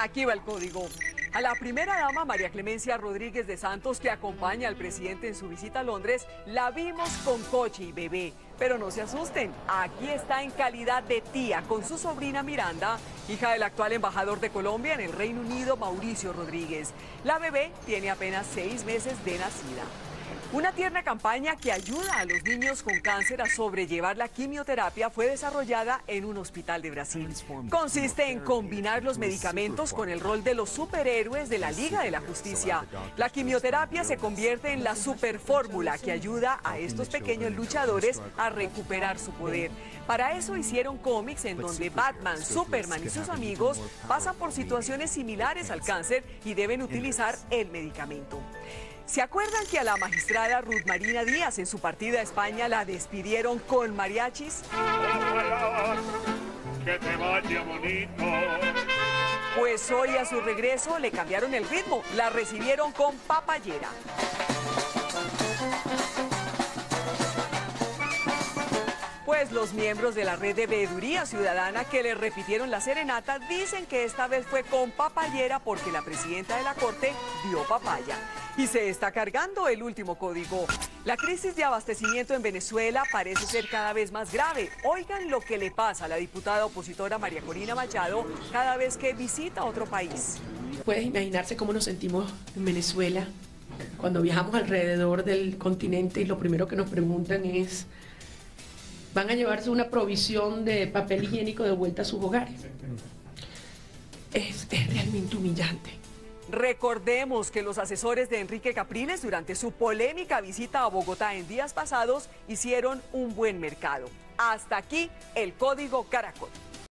Aquí va el código. A la primera dama, María Clemencia Rodríguez de Santos, que acompaña al presidente en su visita a Londres, la vimos con coche y bebé. Pero no se asusten, aquí está en calidad de tía con su sobrina Miranda, hija del actual embajador de Colombia en el Reino Unido, Mauricio Rodríguez. La bebé tiene apenas seis meses de nacida. Una tierna campaña que ayuda a los niños con cáncer a sobrellevar la quimioterapia fue desarrollada en un hospital de Brasil. Consiste en combinar los medicamentos con el rol de los superhéroes de la Liga de la Justicia. La quimioterapia se convierte en la superfórmula que ayuda a estos pequeños luchadores a recuperar su poder. Para eso hicieron cómics en donde Batman, Superman y sus amigos pasan por situaciones similares al cáncer y deben utilizar el medicamento. ¿Se acuerdan que a la magistrada Ruth Marina Díaz en su partida a España la despidieron con mariachis? Que te vaya bonito. Pues hoy a su regreso le cambiaron el ritmo, la recibieron con papayera. Pues los miembros de la red de veeduría ciudadana que le repitieron la serenata dicen que esta vez fue con papayera porque la presidenta de la corte dio papaya. Y se está cargando el último código. La crisis de abastecimiento en Venezuela parece ser cada vez más grave. Oigan lo que le pasa a la diputada opositora María Corina Machado cada vez que visita otro país. Puedes imaginarse cómo nos sentimos en Venezuela cuando viajamos alrededor del continente y lo primero que nos preguntan es, ¿van a llevarse una provisión de papel higiénico de vuelta a sus hogares? Es, es realmente humillante. Recordemos que los asesores de Enrique Capriles durante su polémica visita a Bogotá en días pasados hicieron un buen mercado. Hasta aquí el código Caracol.